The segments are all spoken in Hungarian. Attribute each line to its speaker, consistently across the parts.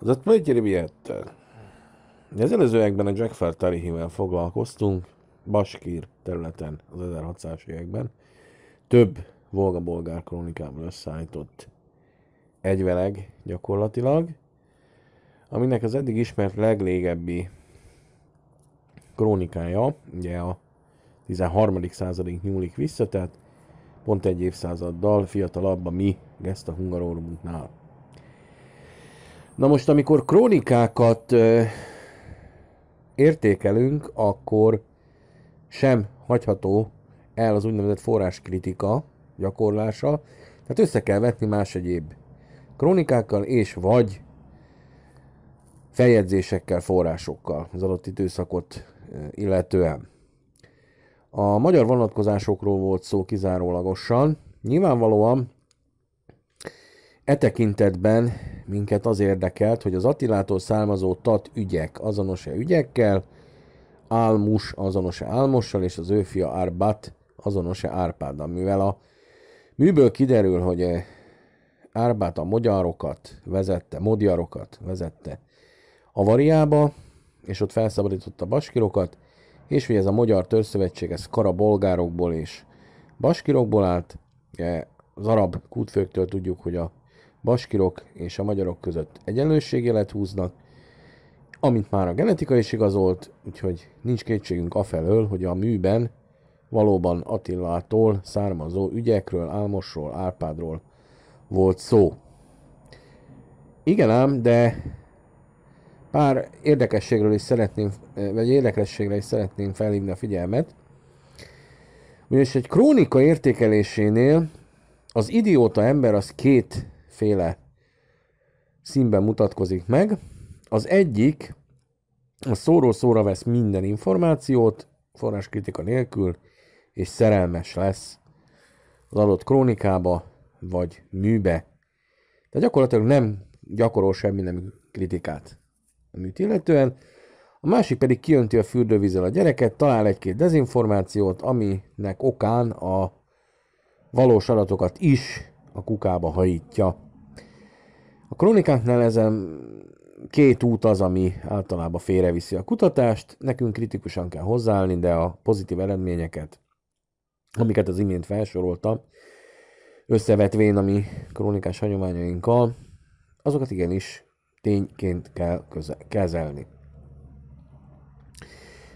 Speaker 1: Az Atmajtjeri miatt. Az előzőekben a Jackfar Tarihivel foglalkoztunk, Baskír területen az 1600-as években. Több volga-bolgár krónikából összeállított egyveleg gyakorlatilag, aminek az eddig ismert leglégebbi krónikája, ugye a 13. századig nyúlik vissza, tehát pont egy évszázaddal fiatalabb a mi Gesta Hungarorumunknál. Na most, amikor krónikákat ö, értékelünk, akkor sem hagyható el az úgynevezett forráskritika gyakorlása, tehát össze kell vetni más egyéb krónikákkal és vagy feljegyzésekkel, forrásokkal az adott időszakot illetően. A magyar vonatkozásokról volt szó kizárólagosan. Nyilvánvalóan e tekintetben minket az érdekelt, hogy az Attilától származó tat ügyek azonos-e ügyekkel, Álmus azonos-e Álmossal, és az ő fia Árbat azonos-e Árpáddal. Mivel a műből kiderül, hogy Árbát a magyarokat vezette, modjarokat vezette Avariába, és ott felszabadította a baskirokat, és hogy ez a Magyar Törzszövetség, ez karabolgárokból és baskirokból állt. Az arab kútfőktől tudjuk, hogy a baskirok és a magyarok között egyenlőségjelet húznak, amint már a genetika is igazolt, úgyhogy nincs kétségünk afelől, hogy a műben valóban Attilától származó ügyekről, Álmosról, Árpádról volt szó. Igen ám, de pár érdekességről is szeretném, vagy érdekességre is szeretném felhívni a figyelmet. Ugyanis egy krónika értékelésénél az idióta ember az kétféle színben mutatkozik meg. Az egyik a szóról szóra vesz minden információt, forráskritika nélkül, és szerelmes lesz az adott krónikába, vagy műbe. De gyakorlatilag nem gyakorol semmi nem kritikát a műt illetően. A másik pedig kijönti a fürdővízzel a gyereket, talál egy-két dezinformációt, aminek okán a valós adatokat is a kukába hajítja. A kronikáknál ezen két út az, ami általában félreviszi a kutatást, nekünk kritikusan kell hozzáállni, de a pozitív eredményeket, amiket az imént felsoroltam, összevetvén a mi krónikás hagyományainkkal, azokat igenis tényként kell kezelni.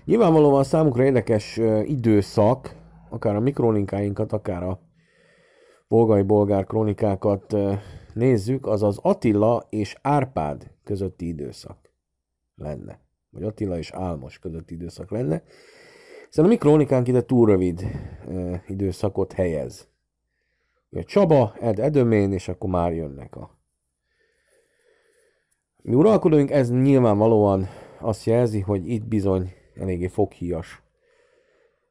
Speaker 1: Nyilvánvalóan számukra érdekes időszak, akár a mikroninkáinkat, akár a bolgai bolgár krónikákat nézzük, az az Attila és Árpád közötti időszak lenne. Vagy Attila és Álmos közötti időszak lenne. Hiszen a mi krónikánk ide túl rövid időszakot helyez. Ugye Csaba, Ed Edömén, és akkor már jönnek a mi uralkodóink, ez nyilvánvalóan azt jelzi, hogy itt bizony eléggé foghíjas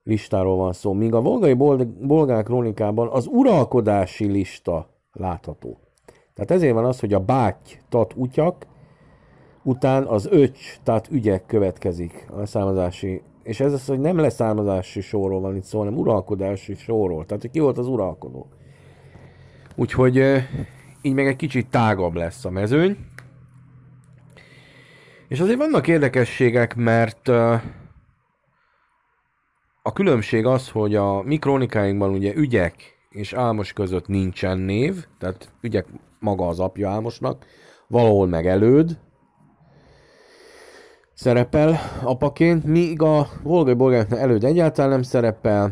Speaker 1: listáról van szó. Míg a volgai bolgár krónikában az uralkodási lista látható. Tehát ezért van az, hogy a báty, tat utyak, után az öcs, tehát ügyek következik a számozási, és ez az, hogy nem leszámozási sorról van itt szó, hanem uralkodási sorról. Tehát, ki volt az uralkodó. Úgyhogy így meg egy kicsit tágabb lesz a mezőny. És azért vannak érdekességek, mert a különbség az, hogy a mi krónikáinkban ugye ügyek és álmos között nincsen név, tehát ügyek maga az apja álmosnak, valahol meg előd szerepel apaként, míg a volgai bolgároknál előd egyáltalán nem szerepel,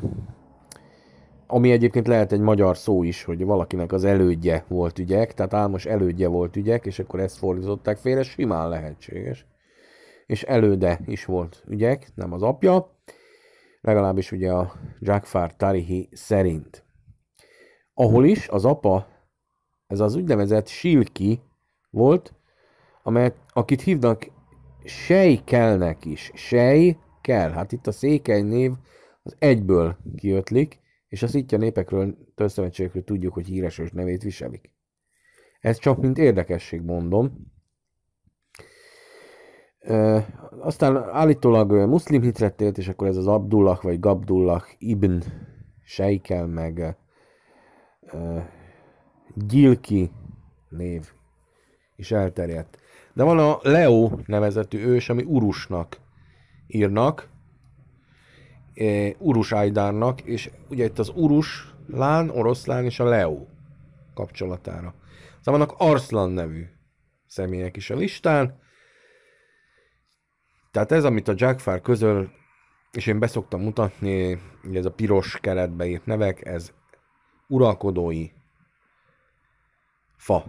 Speaker 1: ami egyébként lehet egy magyar szó is, hogy valakinek az elődje volt ügyek, tehát álmos elődje volt ügyek, és akkor ezt fordították félre, simán lehetséges. És előde is volt ügyek, nem az apja, legalábbis ugye a Jackfar Tarihi szerint. Ahol is az apa, ez az úgynevezett Silki volt, amelyet, akit hívnak Sejkelnek is. Sej kell. Hát itt a székely név az egyből kiötlik, és a szitja népekről, törzszövetségekről tudjuk, hogy híres nevét viselik. Ez csak mint érdekesség mondom. E, aztán állítólag muszlim hitre tért, és akkor ez az Abdullah vagy Gabdullah ibn Sejkel, meg Gilki név is elterjedt. De van a Leo nevezetű ős, ami Urusnak írnak, e, Urus Aidárnak, és ugye itt az Urus lán, oroszlán és a Leo kapcsolatára. Szóval vannak Arslan nevű személyek is a listán. Tehát ez, amit a Jackfar közöl, és én beszoktam mutatni, ugye ez a piros keretbe írt nevek, ez uralkodói fa.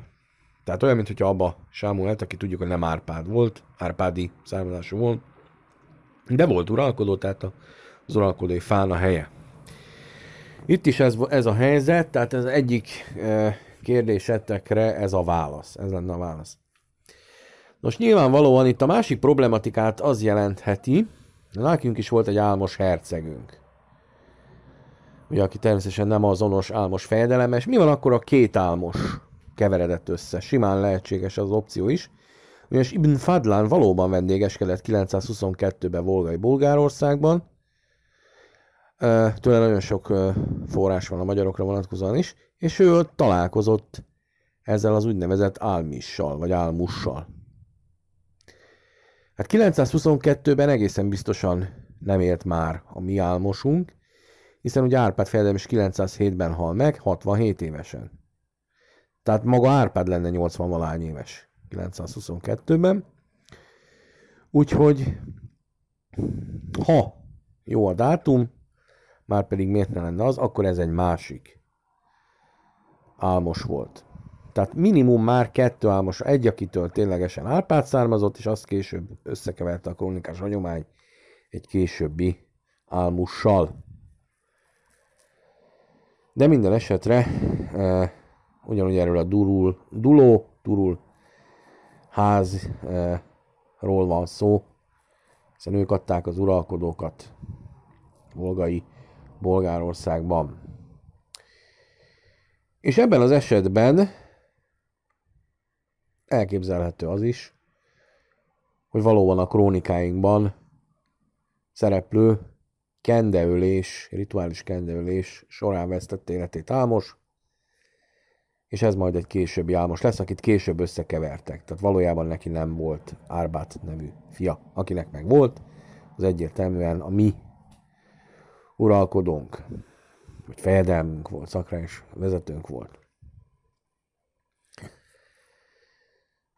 Speaker 1: Tehát olyan, mintha abba Sámuelt, aki tudjuk, hogy nem Árpád volt, Árpádi származású volt, de volt uralkodó, tehát az uralkodói fán a helye. Itt is ez, ez a helyzet, tehát ez egyik e, kérdésetekre ez a válasz. Ez lenne a válasz. Nos, nyilvánvalóan itt a másik problematikát az jelentheti, nekünk is volt egy álmos hercegünk. Ugye, aki természetesen nem azonos álmos fejedelemes. Mi van akkor a két álmos keveredett össze? Simán lehetséges az opció is. Ugyanis Ibn Fadlan valóban vendégeskedett 922-ben Volgai Bulgárországban. Tőle nagyon sok forrás van a magyarokra vonatkozóan is, és ő találkozott ezzel az úgynevezett álmissal, vagy álmussal. Hát 922-ben egészen biztosan nem élt már a mi álmosunk, hiszen ugye Árpád fejedelem is 907-ben hal meg, 67 évesen. Tehát maga Árpád lenne 80 valány éves 922-ben. Úgyhogy ha jó a dátum, már pedig miért ne lenne az, akkor ez egy másik álmos volt. Tehát minimum már kettő álmos, egy, akitől ténylegesen Árpád származott, és azt később összekeverte a krónikás hagyomány egy későbbi álmussal. De minden esetre e, ugyanúgy erről a durul, duló, durul házról van szó, hiszen ők adták az uralkodókat volgai Bolgárországban. És ebben az esetben elképzelhető az is, hogy valóban a krónikáinkban szereplő kendeölés, rituális kendeölés során vesztett életét álmos, és ez majd egy későbbi álmos lesz, akit később összekevertek. Tehát valójában neki nem volt Árbát nevű fia. Akinek meg volt, az egyértelműen a mi uralkodónk, vagy fejedelmünk volt, szakrális vezetőnk volt.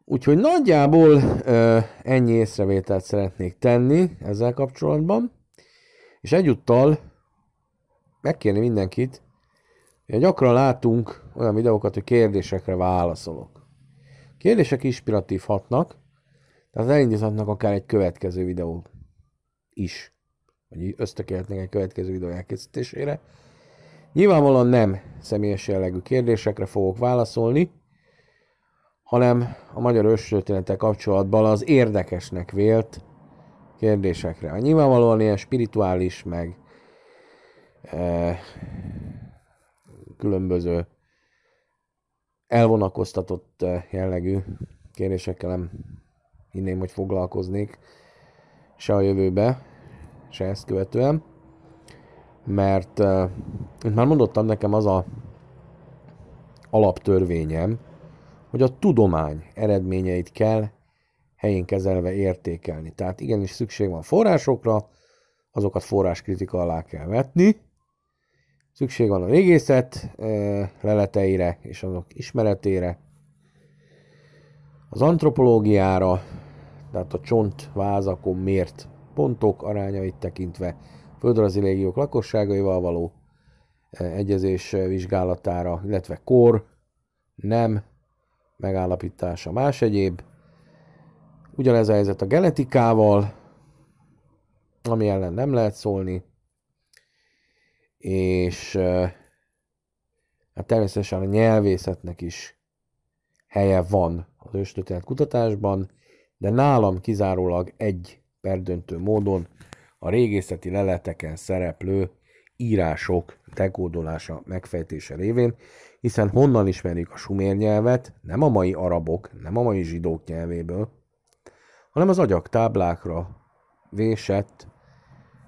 Speaker 1: Úgyhogy nagyjából ö, ennyi észrevételt szeretnék tenni ezzel kapcsolatban, és egyúttal megkérni mindenkit, hogy gyakran látunk olyan videókat, hogy kérdésekre válaszolok. Kérdések inspiratív hatnak, tehát elindíthatnak akár egy következő videó is, vagy ösztökélhetnénk egy következő videó elkészítésére. Nyilvánvalóan nem személyes jellegű kérdésekre fogok válaszolni, hanem a magyar őstörténete kapcsolatban az érdekesnek vélt kérdésekre. Nyilvánvalóan ilyen spirituális, meg e, különböző elvonakoztatott e, jellegű kérdésekkel nem hinném, hogy foglalkoznék se a jövőbe, se ezt követően. Mert, e, mint már mondottam, nekem az a alaptörvényem, hogy a tudomány eredményeit kell helyén kezelve értékelni. Tehát igenis szükség van forrásokra, azokat forráskritika alá kell vetni, szükség van a régészet leleteire és azok ismeretére, az antropológiára, tehát a csontvázakon mért pontok arányait tekintve, földrajzi légiók lakosságaival való egyezés vizsgálatára, illetve kor, nem, megállapítása, más egyéb. Ugyanez a helyzet a genetikával, ami ellen nem lehet szólni, és hát természetesen a nyelvészetnek is helye van az őstörténet kutatásban, de nálam kizárólag egy perdöntő módon a régészeti leleteken szereplő írások dekódolása, megfejtése révén, hiszen honnan ismerjük a sumér nyelvet, nem a mai arabok, nem a mai zsidók nyelvéből, hanem az agyak táblákra vésett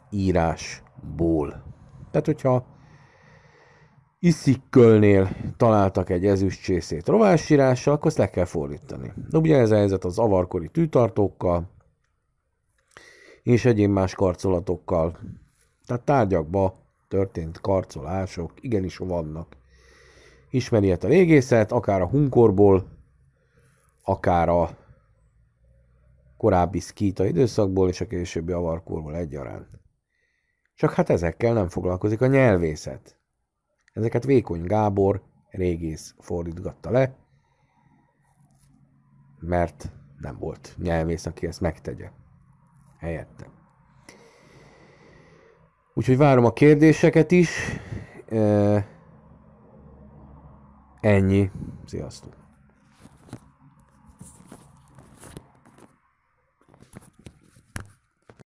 Speaker 1: írásból. Tehát, hogyha Iszikölnél találtak egy ezüstcsészét rovásírással, akkor azt le kell fordítani. De ugye ez a helyzet az avarkori tűtartókkal, és egyéb más karcolatokkal. Tehát tárgyakba történt karcolások igenis vannak. Ismeri a régészet, akár a hunkorból, akár a korábbi szkíta időszakból és a későbbi avarkorból egyaránt. Csak hát ezekkel nem foglalkozik a nyelvészet. Ezeket Vékony Gábor, régész fordítgatta le, mert nem volt nyelvész, aki ezt megtegye helyette. Úgyhogy várom a kérdéseket is. Ennyi. Sziasztok!